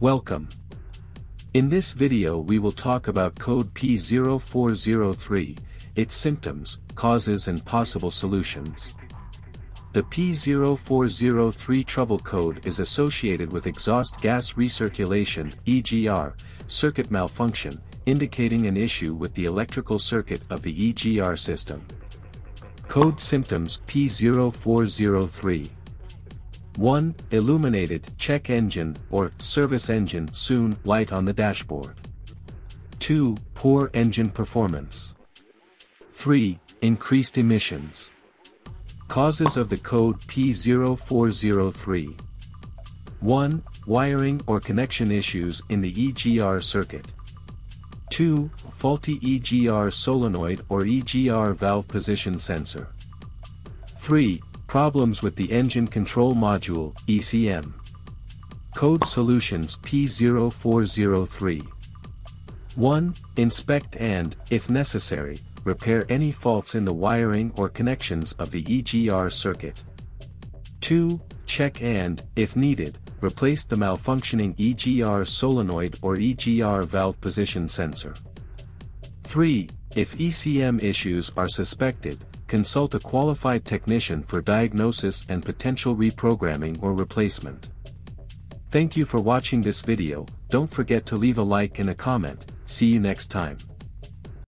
Welcome. In this video we will talk about code P0403, its symptoms, causes and possible solutions. The P0403 trouble code is associated with exhaust gas recirculation EGR, circuit malfunction, indicating an issue with the electrical circuit of the EGR system. Code symptoms P0403 1. Illuminated check engine or service engine soon light on the dashboard. 2. Poor engine performance. 3. Increased emissions. Causes of the code P0403. 1. Wiring or connection issues in the EGR circuit. 2. Faulty EGR solenoid or EGR valve position sensor. 3. Problems with the Engine Control Module, ECM. Code Solutions P0403. 1. Inspect and, if necessary, repair any faults in the wiring or connections of the EGR circuit. 2. Check and, if needed, replace the malfunctioning EGR solenoid or EGR valve position sensor. 3. If ECM issues are suspected, consult a qualified technician for diagnosis and potential reprogramming or replacement. Thank you for watching this video, don't forget to leave a like and a comment, see you next time.